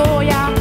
Soja.